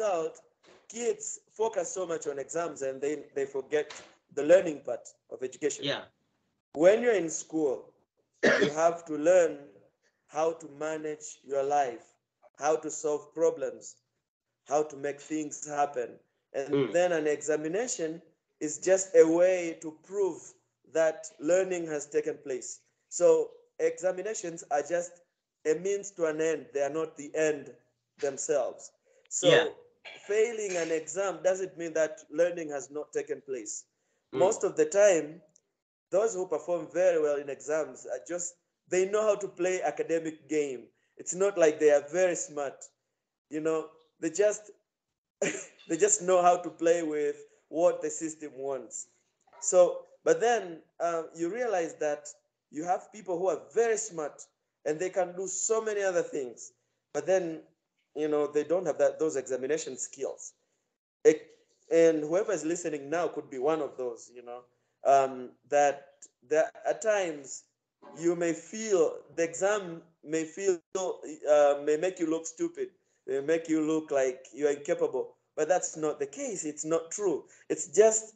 result, kids focus so much on exams and they, they forget the learning part of education. Yeah. When you're in school, you have to learn how to manage your life, how to solve problems, how to make things happen. And Mm. then an examination is just a way to prove that learning has taken place. So examinations are just a means to an end. They are not the end themselves. So Yeah. Failing an exam doesn't mean that learning has not taken place. Mm. Most of the time, those who perform very well in exams are just they know how to play academic game. It's not like they are very smart. You know, they just they just know how to play with what the system wants. So, but then uh, you realize that you have people who are very smart and they can do so many other things, but then you know they don't have that those examination skills. It, and whoever is listening now could be one of those. You know um, that that at times you may feel the exam may feel uh, may make you look stupid, may make you look like you are incapable, but that's not the case. It's not true. It's just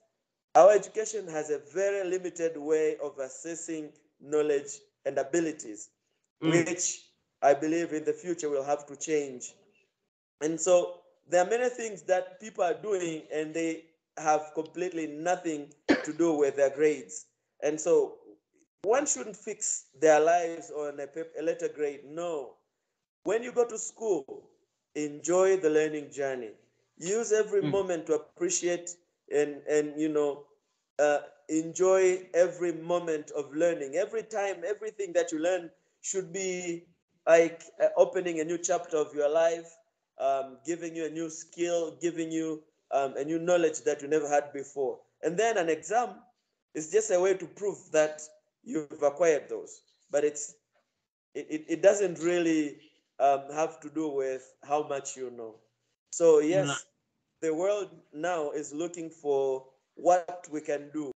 our education has a very limited way of assessing knowledge and abilities, Mm. which I believe in the future will have to change. And so there are many things that people are doing and they have completely nothing to do with their grades. And so one shouldn't fix their lives on a, pap- a letter grade. No. When you go to school, enjoy the learning journey. Use every Mm. moment to appreciate and, and you know, uh, enjoy every moment of learning. Every time, everything that you learn should be like uh, opening a new chapter of your life, um, giving you a new skill, giving you um, a new knowledge that you never had before. And then an exam is just a way to prove that you've acquired those. But it's it, it, doesn't really um, have to do with how much you know. So yes, the world now is looking for what we can do